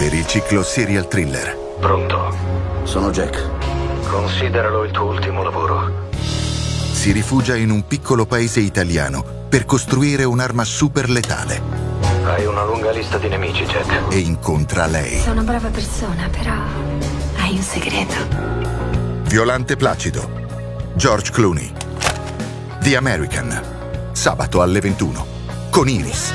per il ciclo serial thriller. Pronto? Sono Jack. Consideralo il tuo ultimo lavoro. Si rifugia in un piccolo paese italiano per costruire un'arma super letale Hai una lunga lista di nemici, Jack. e incontra lei. Sei una brava persona, però hai un segreto. Violante Placido. George Clooney. The American. Sabato alle 21. Con Iris.